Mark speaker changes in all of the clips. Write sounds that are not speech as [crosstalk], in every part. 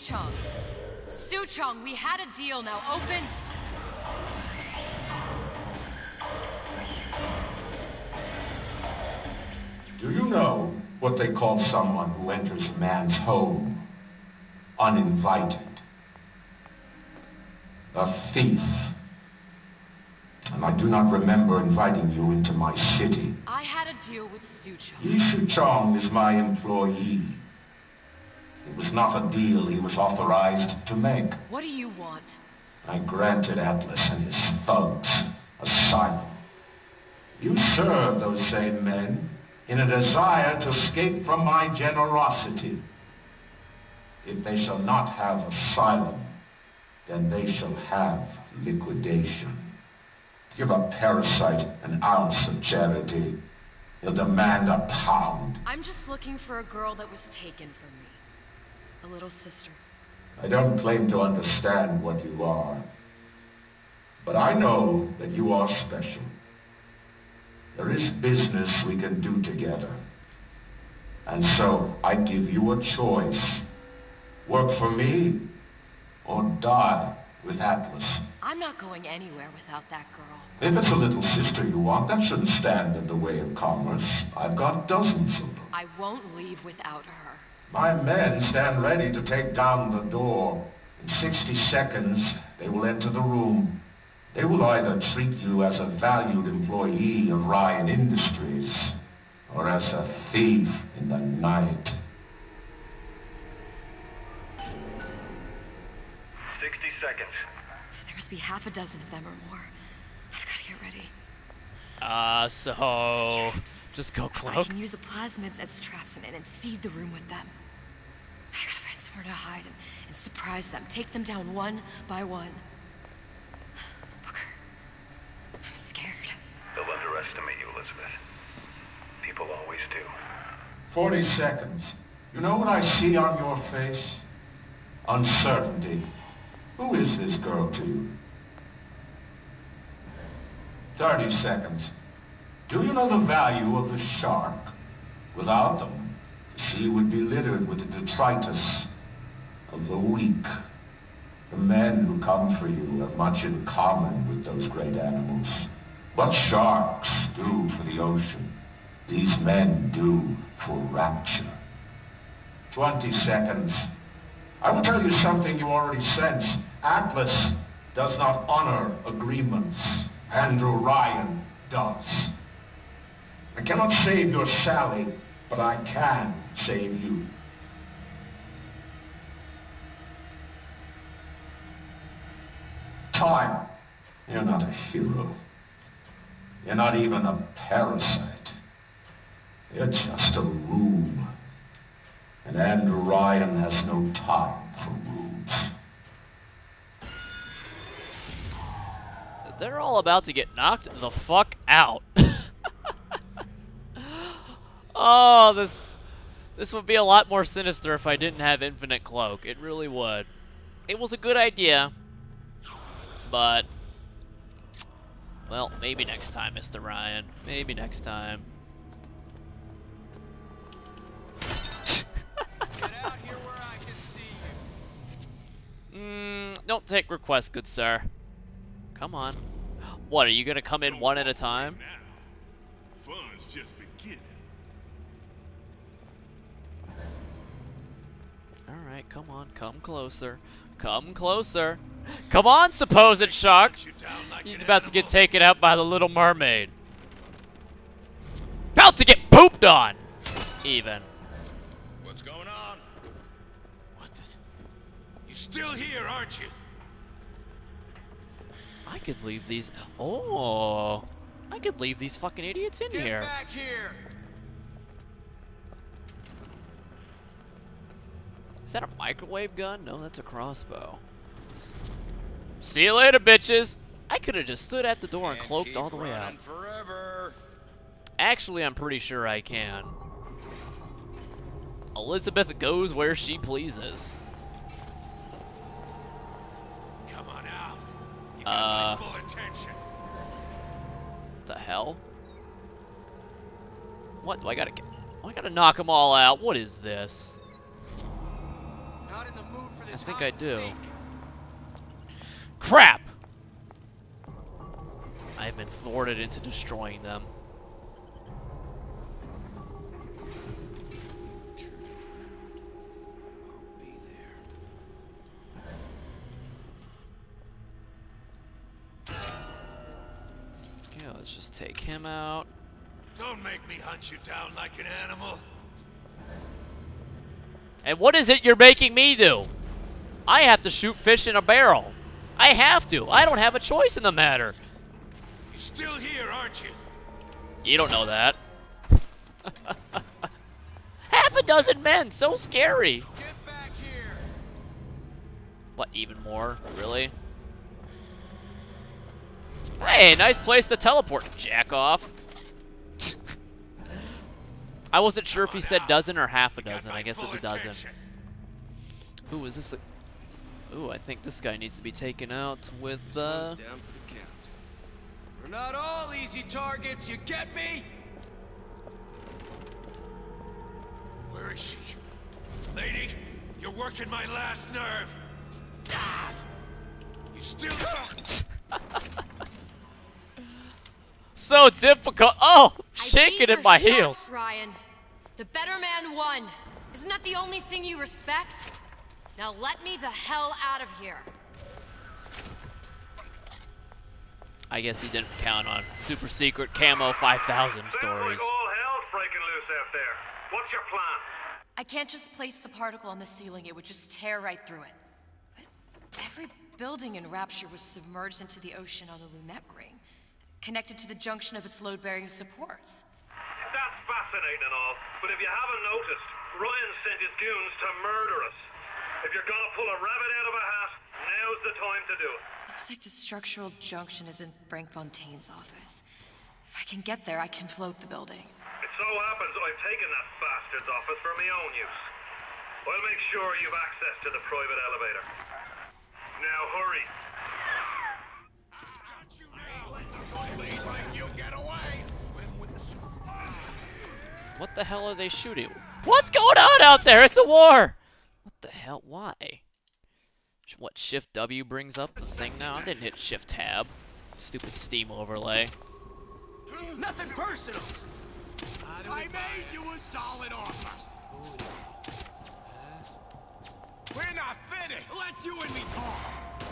Speaker 1: Suchong. Suchong, we had a deal. Now open.
Speaker 2: Do you know what they call someone who enters a man's home uninvited? A thief. And I do not remember inviting you into my city.
Speaker 1: I had a deal with Suchong.
Speaker 2: Yi Chong is my employee. It was not a deal he was authorized to make.
Speaker 1: What do you want?
Speaker 2: I granted Atlas and his thugs asylum. You serve those same men in a desire to escape from my generosity. If they shall not have asylum, then they shall have liquidation. Give a parasite an ounce of charity. He'll demand a pound.
Speaker 1: I'm just looking for a girl that was taken from me. A little sister.
Speaker 2: I don't claim to understand what you are. But I know that you are special. There is business we can do together. And so I give you a choice. Work for me or die with Atlas.
Speaker 1: I'm not going anywhere without that girl.
Speaker 2: If it's a little sister you want, that shouldn't stand in the way of commerce. I've got dozens of them.
Speaker 1: I won't leave without her.
Speaker 2: My men stand ready to take down the door. In 60 seconds, they will enter the room. They will either treat you as a valued employee of Ryan Industries, or as a thief in the night.
Speaker 3: 60 seconds.
Speaker 1: There must be half a dozen of them or more. I've got to get ready.
Speaker 4: Uh, so
Speaker 1: Traps.
Speaker 4: just go
Speaker 1: I
Speaker 4: cloak.
Speaker 1: can use the plasmids as traps and, and seed the room with them. I gotta somewhere to hide and, and surprise them. Take them down one by one. Booker, I'm scared.
Speaker 3: They'll underestimate you, Elizabeth. People always do.
Speaker 2: 40 seconds. You know what I see on your face? Uncertainty. Who is this girl to you? 30 seconds. Do you know the value of the shark? Without them, the sea would be littered with the detritus of the weak. The men who come for you have much in common with those great animals. What sharks do for the ocean, these men do for rapture. 20 seconds. I will tell you something you already sense. Atlas does not honor agreements. Andrew Ryan does. I cannot save your Sally, but I can save you. Time. You're not a hero. You're not even a parasite. You're just a rube. And Andrew Ryan has no time for rubes.
Speaker 4: They're all about to get knocked the fuck out. [laughs] oh, this this would be a lot more sinister if I didn't have infinite cloak. It really would. It was a good idea, but well, maybe next time, Mr. Ryan. Maybe next time.
Speaker 5: Get out here where I can see you.
Speaker 4: Mm, don't take requests, good sir. Come on. What, are you gonna come in one at a time?
Speaker 6: Fun's just beginning.
Speaker 4: Alright, come on, come closer. Come closer. Come on, supposed shark!
Speaker 6: Like
Speaker 4: He's about to get taken out by the little mermaid. About to get pooped on! Even.
Speaker 6: What's going on? What the? You still here, aren't you?
Speaker 4: I could leave these. Oh. I could leave these fucking idiots in
Speaker 5: Get
Speaker 4: here.
Speaker 5: back here.
Speaker 4: Is that a microwave gun? No, that's a crossbow. See you later, bitches! I could have just stood at the door and cloaked all the way out.
Speaker 5: Forever.
Speaker 4: Actually, I'm pretty sure I can. Elizabeth goes where she pleases.
Speaker 6: Come on out. You
Speaker 4: Uh.
Speaker 6: full attention.
Speaker 4: What the hell? What do I gotta get? Oh, I gotta knock them all out. What is this? I think I do. Crap! I've been thwarted into destroying them.
Speaker 5: I'll be there.
Speaker 4: Okay, let's just take him out.
Speaker 6: Don't make me hunt you down like an animal.
Speaker 4: And what is it you're making me do? I have to shoot fish in a barrel. I have to. I don't have a choice in the matter.
Speaker 6: You're still here, aren't you?
Speaker 4: You don't know that. [laughs] Half a dozen men, so scary.
Speaker 5: Get back here!
Speaker 4: What, even more? Really? Hey, nice place to teleport, jack off. I wasn't sure if he said dozen or half a dozen. I guess it's a dozen. Ooh, is this the... Ooh, I think this guy needs to be taken out with, uh...
Speaker 5: one's down for the. We're not all easy targets, you get me?
Speaker 6: Where is she? Lady, you're working my last nerve. God! You still [laughs]
Speaker 4: So difficult. Oh, shaking
Speaker 1: beat
Speaker 4: in my
Speaker 1: your
Speaker 4: heels.
Speaker 1: Ryan. The better man won. Isn't that the only thing you respect? Now let me the hell out of here.
Speaker 4: I guess he didn't count on super secret camo 5000
Speaker 3: Sounds like
Speaker 4: stories.
Speaker 3: all hell's breaking loose out there. What's your plan?
Speaker 1: I can't just place the particle on the ceiling, it would just tear right through it. But every building in Rapture was submerged into the ocean on the Lunette ring, connected to the junction of its load-bearing supports.
Speaker 3: That's fascinating and all, but if you haven't noticed, Ryan sent his goons to murder us. If you're gonna pull a rabbit out of a hat, now's the time to do it.
Speaker 1: Looks like the structural junction is in Frank Fontaine's office. If I can get there, I can float the building.
Speaker 3: It so happens I've taken that bastard's office for my own use. I'll make sure you've access to the private elevator. Now hurry.
Speaker 4: What the hell are they shooting? What's going on out there? It's a war! What the hell? Why? What, Shift W brings up the thing now? I didn't hit Shift Tab. Stupid Steam overlay.
Speaker 5: Nothing personal!
Speaker 7: I made you a solid offer. We're not finished. Let you and me talk.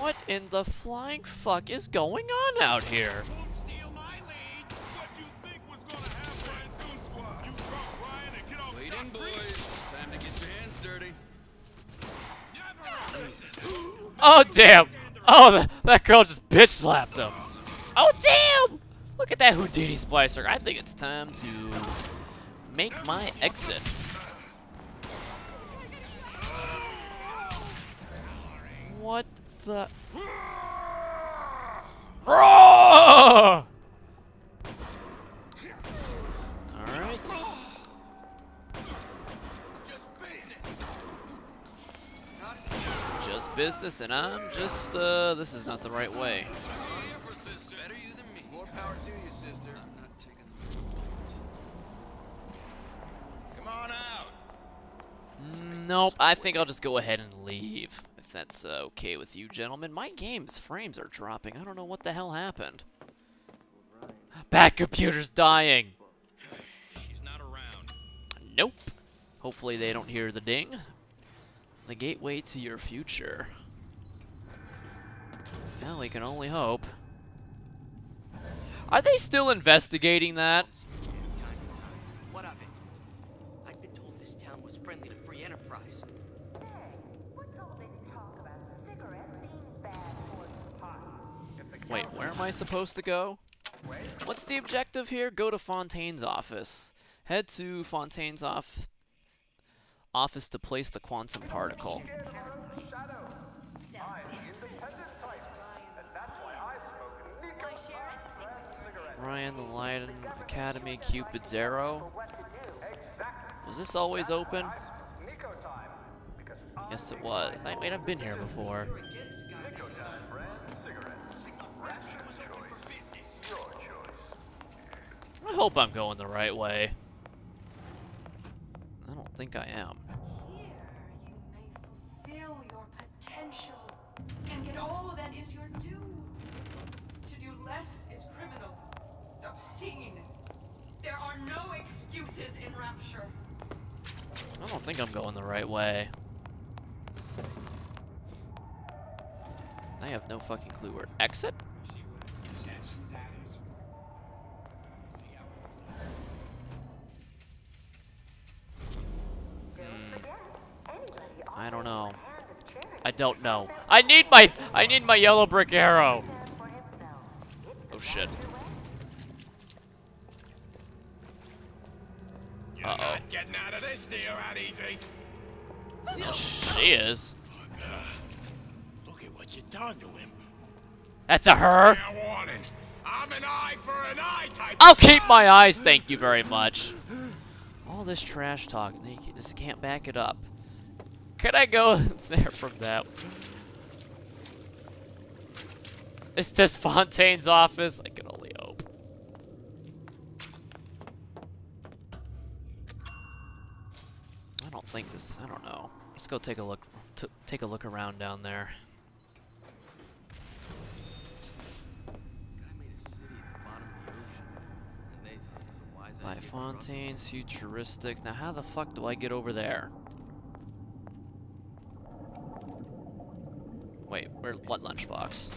Speaker 4: What in the flying fuck is going on out here?
Speaker 7: Won't steal my lead. What you think was gonna happen? Ryan's goon squad. You cross Ryan and get off
Speaker 5: Waiting, boys. Time to get your hands dirty.
Speaker 4: Oh, damn! Oh, th that girl just bitch slapped him. Oh, damn! Look at that Houdini splicer. I think it's time to make my exit. What the? Roar! Alright.
Speaker 5: Just business.
Speaker 4: Just business, and I'm just, uh, this is not the right way.
Speaker 5: Better you than me. More power to you, sister. I'm not taking the
Speaker 7: Come on out.
Speaker 4: Nope, I think I'll just go ahead and leave. If that's uh, okay with you, gentlemen. My game's frames are dropping. I don't know what the hell happened. Bad computer's dying.
Speaker 6: She's not around.
Speaker 4: Nope. Hopefully they don't hear the ding. The gateway to your future. Well, we can only hope. Are they still investigating that?
Speaker 8: Time to time. What of it? I'd been told this town was friendly to free enterprise.
Speaker 9: What's all this talk about cigarettes being bad for the party?
Speaker 4: Wait, where am I supposed to go? What's the objective here? Go to Fontaine's office. Head to Fontaine's off office to place the quantum particle. Ryan, the Lion Academy, Cupid Zero. Was this always open? Yes, it was. I mean, I've been here before. I hope I'm going the right way. I don't think I am.
Speaker 10: Here you may fulfill your potential and get all that is your due. To do less is criminal, obscene. There are no excuses in Rapture.
Speaker 4: I don't think I'm going the right way. I have no fucking clue where exit. Don't know. I need my I need my yellow brick arrow. Oh shit.
Speaker 6: You're
Speaker 4: Uh-oh.
Speaker 6: not getting out of this deal that easy.
Speaker 4: Well, she is.
Speaker 6: Look at what you done to him.
Speaker 4: That's a her.
Speaker 6: I'm an eye for an eye type.
Speaker 4: I'll keep my eyes, thank you very much. All this trash talk, they just can't back it up. Could I go [laughs] there from that? Is this Fontaine's office? I can only hope. I don't think this. I don't know. Let's go take a look. Take a look around down there. By. Fontaine's futuristic. Now, how the fuck do I get over there? Wait, where? What lunchbox?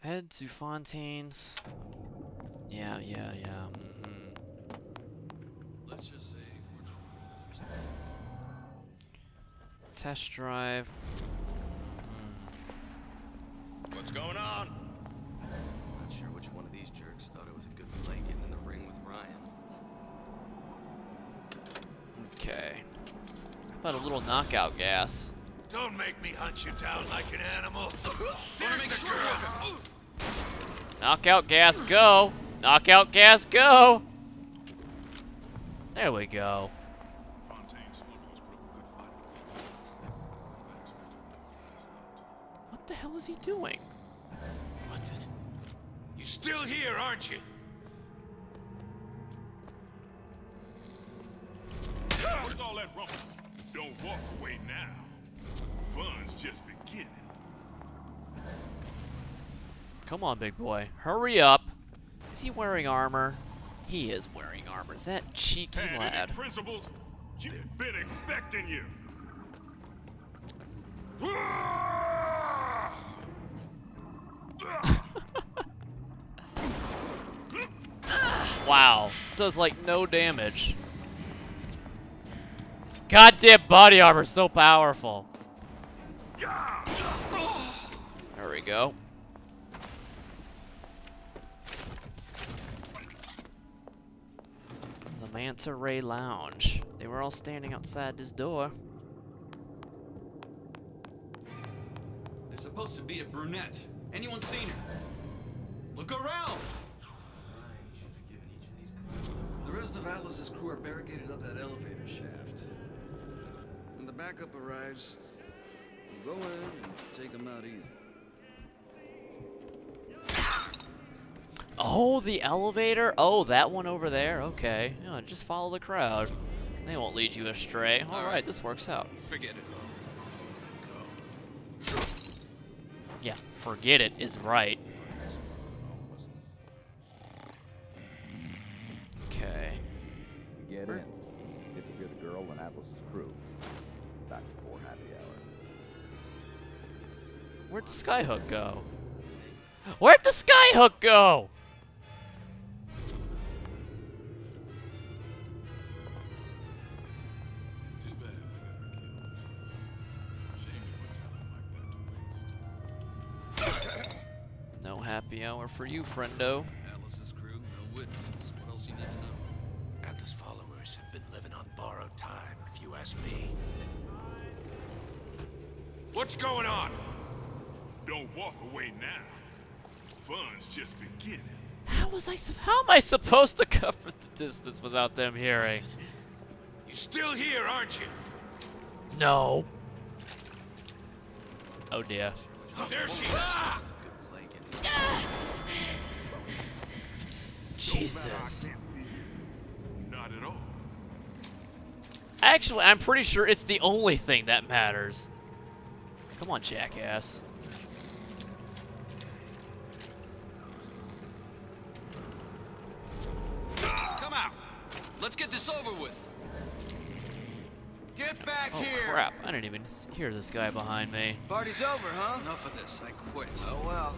Speaker 4: Head to Fontaine's. Yeah, yeah, yeah. mhm.
Speaker 5: Let's just say we're not for
Speaker 4: Test drive.
Speaker 6: What's going on?
Speaker 8: Not sure which one of these jerks thought it was a good play getting in the ring with Ryan.
Speaker 4: Okay. How about a little knockout gas?
Speaker 6: Don't make me hunt you down like an animal. There's the girl.
Speaker 4: Knockout gas, go! Knockout gas, go! There we go.
Speaker 7: Fontaine smugglers put up a good fight. I expected last night.
Speaker 4: What the hell is he doing?
Speaker 6: What the? You still here, aren't you?
Speaker 7: What's all that rumpus? Don't walk away now. Fun's just beginning.
Speaker 4: Come on, big boy. Hurry up. Is he wearing armor? He is wearing armor. That cheeky
Speaker 7: Had
Speaker 4: lad.
Speaker 7: principles? You've been expecting you.
Speaker 4: Wow. Does like no damage. Goddamn body armor so powerful. There we go. The Manta Ray Lounge. They were all standing outside this door.
Speaker 5: There's supposed to be a brunette. Anyone seen her? Look around! The rest of Atlas's crew are barricaded up that elevator shaft. When the backup arrives, we'll go in and take them out easy.
Speaker 4: Oh, the elevator? Oh, that one over there? Okay. Yeah, just follow the crowd. They won't lead you astray. Alright, this works out.
Speaker 5: Forget it.
Speaker 4: Yeah, forget it is right. Okay.
Speaker 11: Get in. Get to hear the girl and Atlas's crew. Back before happy hour.
Speaker 4: Where'd the skyhook go? Where'd the skyhook go?
Speaker 7: Too bad we got her killed and twisted. Shame you put talent like that to waste.
Speaker 4: No happy hour for you, friendo.
Speaker 5: Atlas's crew, no witnesses. What else you need to know?
Speaker 6: Atlas followers have been living on borrowed time, if you ask me. What's going on?
Speaker 7: Don't walk away now. Fun's just beginning.
Speaker 4: How was I? How am I supposed to [laughs] cover the distance without them hearing?
Speaker 6: You still here, aren't you?
Speaker 4: No. Oh dear.
Speaker 6: There she is.
Speaker 4: Jesus.
Speaker 7: Not at all.
Speaker 4: Actually, I'm pretty sure it's the only thing that matters. Come on, jackass.
Speaker 5: Come out. Let's get this over with. Get back
Speaker 4: Oh,
Speaker 5: here.
Speaker 4: crap. I didn't even hear this guy behind me.
Speaker 5: Party's over, huh? Enough of this. I quit. Oh well.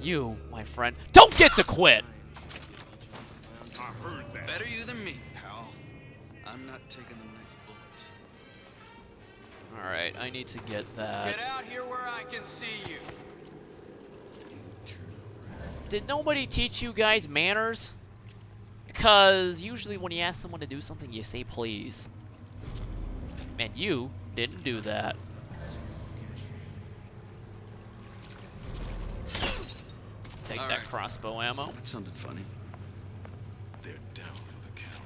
Speaker 4: You, my friend, don't get to quit!
Speaker 7: I heard that.
Speaker 5: Better you than me, pal. I'm not taking the next bullet.
Speaker 4: Alright, I need to get that.
Speaker 8: Get out here where I can see you.
Speaker 4: Did nobody teach you guys manners? Because usually when you ask someone to do something, you say please. And you didn't do that. Take
Speaker 5: All
Speaker 4: that
Speaker 5: right.
Speaker 4: crossbow ammo.
Speaker 5: That sounded funny.
Speaker 7: They're down for the count.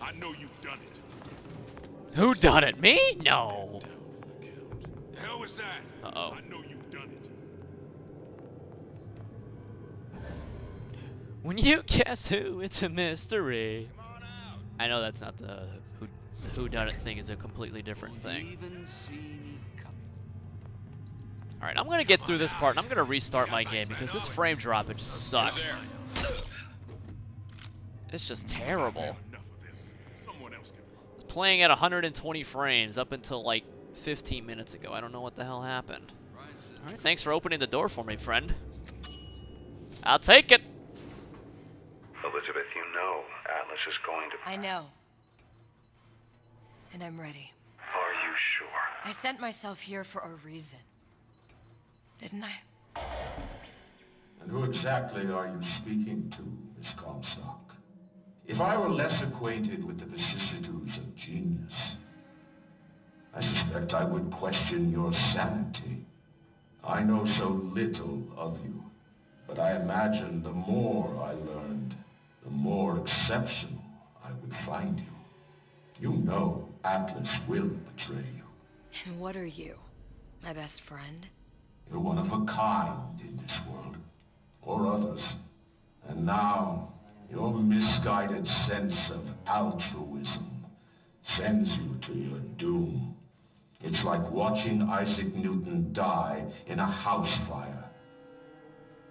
Speaker 7: I know you've done it.
Speaker 4: Who done it? Me? No.
Speaker 7: The. The hell was that?
Speaker 4: Uh-oh.
Speaker 7: I know you've done it.
Speaker 4: When you [laughs] guess who, it's a mystery. I know that's not the who who done it thing is a completely different thing.
Speaker 5: Even see me coming.
Speaker 4: All right, I'm gonna get through this part and I'm gonna restart my game because this frame drop it just sucks. It's just terrible.
Speaker 7: Enough of this. Someone else can.
Speaker 4: Playing at 120 frames up until like 15 minutes ago. I don't know what the hell happened. All right, thanks for opening the door for me, friend. I'll take it.
Speaker 3: Elizabeth, you know Atlas is going to.
Speaker 1: I know. And I'm ready.
Speaker 3: Are you sure?
Speaker 1: I sent myself here for a reason. Didn't I?
Speaker 2: And who exactly are you speaking to, Miss Comstock? If I were less acquainted with the vicissitudes of genius, I suspect I would question your sanity. I know so little of you, but I imagine the more I learned, the more exceptional I would find you. You know Atlas will betray you.
Speaker 1: And what are you? My best friend?
Speaker 2: You're one of a kind in this world, or others. And now, your misguided sense of altruism sends you to your doom. It's like watching Isaac Newton die in a house fire.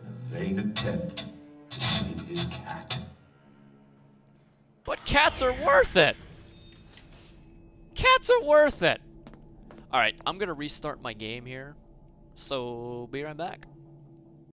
Speaker 2: In a vain attempt to save his cat.
Speaker 4: But cats are worth it. Cats are worth it. All right, I'm gonna restart my game here. So be right back.